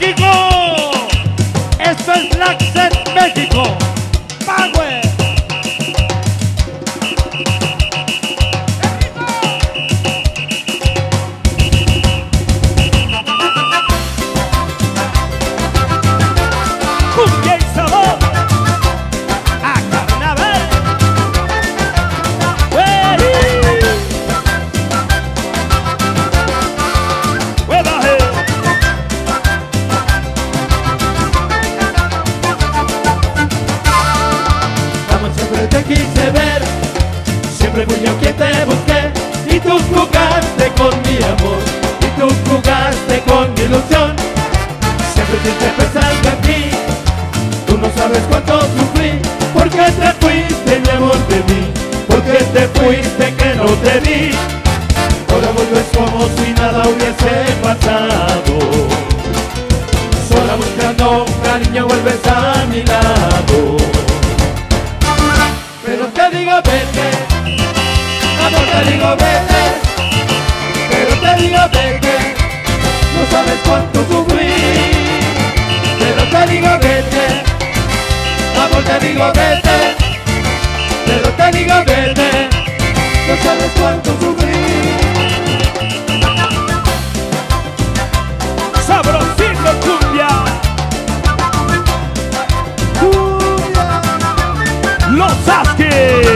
México. Esto es Black Set México. Quien te busqué, y tú jugaste con mi amor, y tú jugaste con mi ilusión. Siempre quise pensar en ti, tú no sabes cuánto sufrí, porque te fuiste mi amor de mí, porque te fuiste que no te vi. Ahora vuelves como si nada hubiese pasado. Sola buscando cariño vuelves a mi lado. Te digo vete, pero te digo vete, no sabes cuánto sufrí. Pero te digo vete, amor te digo vete, pero te digo vete, no sabes cuánto sufrí. Los Askis.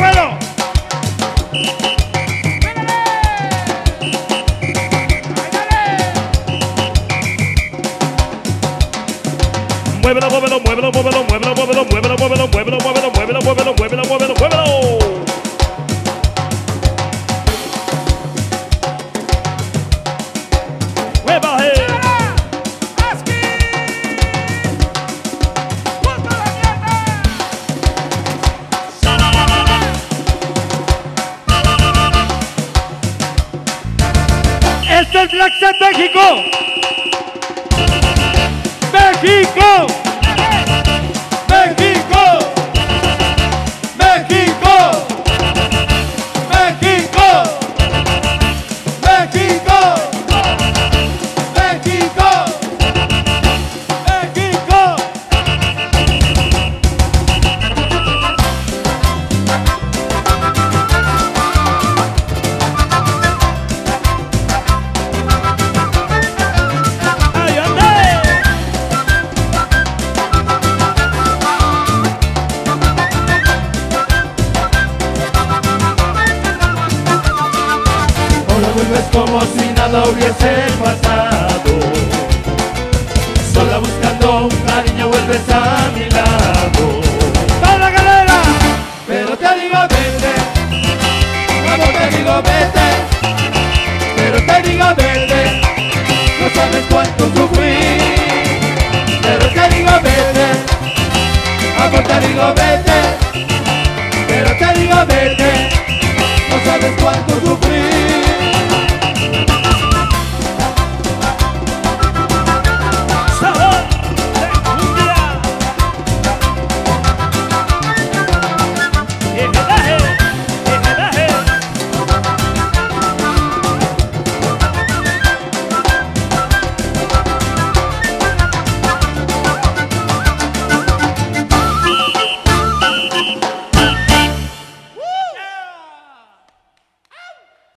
Abuelo. Muévelo, muévelo, muévelo, muévelo, muévelo, muévelo, muévelo, muévelo, muévelo, muévelo, muévelo, muévelo, muévelo, del Black de México. México. Como si nada hubiese pasado.